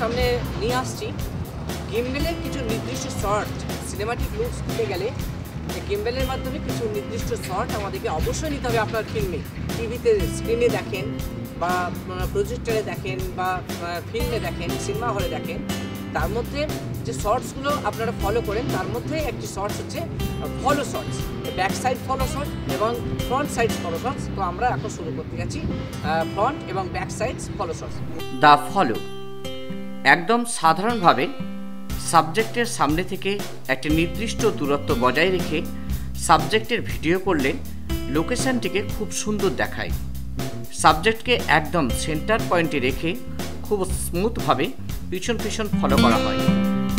সামনে নিয়ে আসছি। গিম্বেলের কিছু নির্দিষ্ট শর্ট সিনেমাটিক লুকস দিতে গেলে গিম্বেলের মাধ্যমে কিছু নির্দিষ্ট শর্ট আমাদেরকে অবশ্যই নিতে হবে আপনার ফিল্মে টিভিতে স্ক্রিনে দেখেন বা প্রজেক্টরে দেখেন বা ফিল্মে দেখেন সিনেমা হলে দেখেন, তার মধ্যে যে শর্টসগুলো আপনারা ফলো করেন, তার মধ্যে একটি শর্টস হচ্ছে follow shots back side follow shot এবং ফ্রন্ট সাইড ফলো শর্টস তো আমরা এখন শুরু করতে যাচ্ছি ফ্রন্ট এবং back side follow shots the follow একদম সাধারণভাবে সাবজেক্টের সামনে থেকে একটি নির্দিষ্ট দূরত্ব বজায় রেখে সাবজেক্টের ভিডিও করলে লোকেশনটিকে খুব সুন্দর দেখায়। সাবজেক্টকে একদম সেন্টার পয়েন্টে রেখে খুব স্মুথভাবে পিছন পিছন ফলো করা হয়।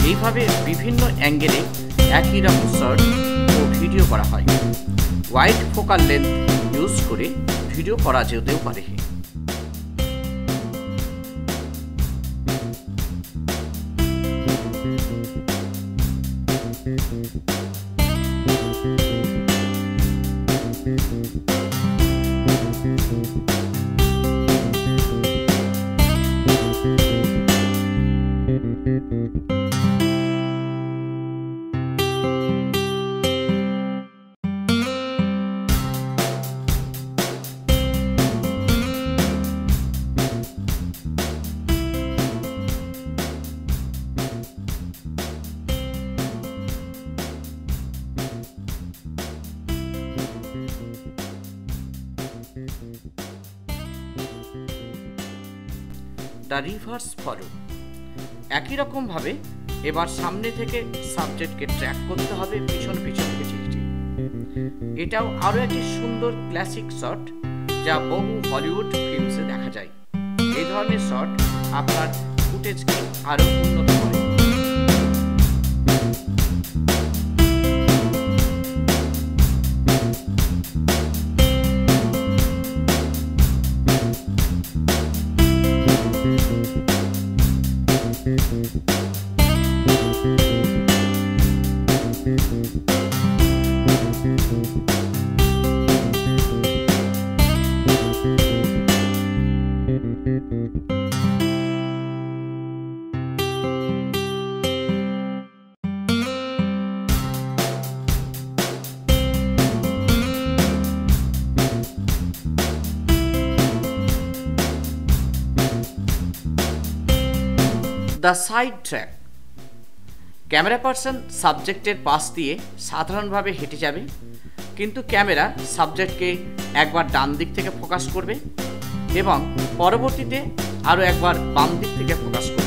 এইভাবে বিভিন্ন অ্যাঙ্গেলে একই রকম শর্ট ও ভিডিও করা হয়। ওয়াইড ফোকাল লেন্থ ইউজ করে ভিডিও করা যেতেও পারে। The reverse follow. একই রকমভাবে এবার সামনে থেকে সাবজেক্টকে ট্র্যাক করতে হবে পিছন পিছন হেঁটে এটাও আরও একটি সুন্দর ক্লাসিক শট যা বহু হলিউড ফিল্মসে দেখা যায়। এই ধরনের শট আপনার ফুটেজকে আরও উন্নত করে। The side track camera person সাবজেক্টের পাশ দিয়ে সাধারণভাবে হেঁটে যাবে, কিন্তু ক্যামেরা সাবজেক্টকে একবার ডান দিক থেকে ফোকাস করবে এবং পরবর্তীতে আরও একবার বাম দিক থেকে ফোকাস করবে।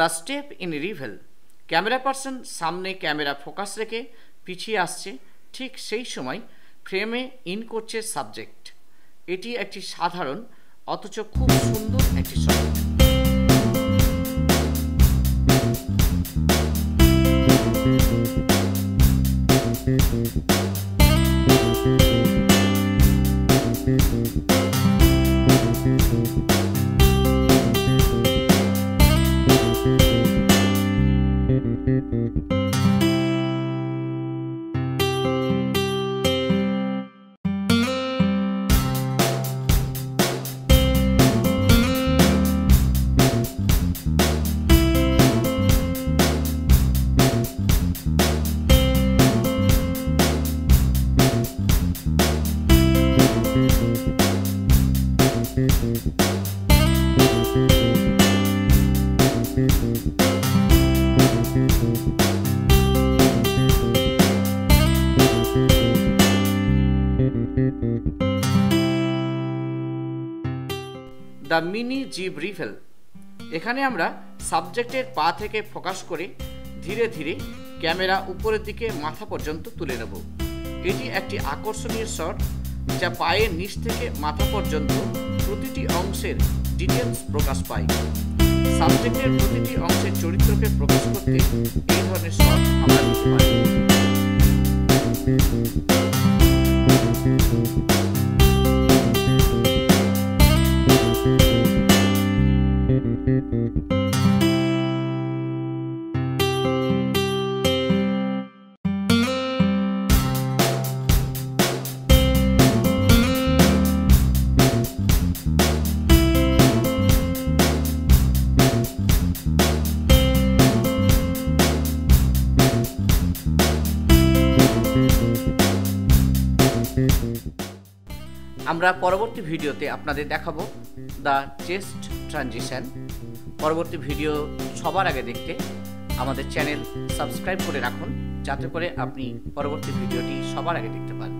The step in reveal camera person সামনে ক্যামেরা ফোকাস রেখে পিছিয়ে আসছে। ঠিক সেই সময় ফ্রেমে ইন করছে সাবজেক্ট এটি একটি সাধারণ, অথচ খুব সুন্দর একটি shot the mini jib reveal এখানে আমরা সাবজেক্টের পা থেকে ফোকাস করে ধীরে ধীরে ক্যামেরা উপরের দিকে মাথা পর্যন্ত তুলে নেব। এটি একটি আকর্ষণীয় শট যা পায়ের নিচ থেকে মাথা পর্যন্ত প্রতিটি অংশের ডিটেলস প্রকাশ পায়। সাবজেক্টের প্রতিটি অংশের চরিত্রকে প্রকাশ করতে এই ধরনের শট আমরা নিতে পারি। আমরা পরবর্তী ভিডিওতে আপনাদের দেখাবো দ্য চেস্ট ট্রানজিশন পরবর্তী ভিডিও সবার আগে দেখতে আমাদের চ্যানেল সাবস্ক্রাইব করে রাখুন, যাতে করে আপনি পরবর্তী ভিডিওটি সবার আগে দেখতে পান।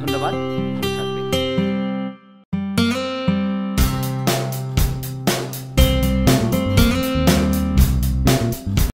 ধন্যবাদ।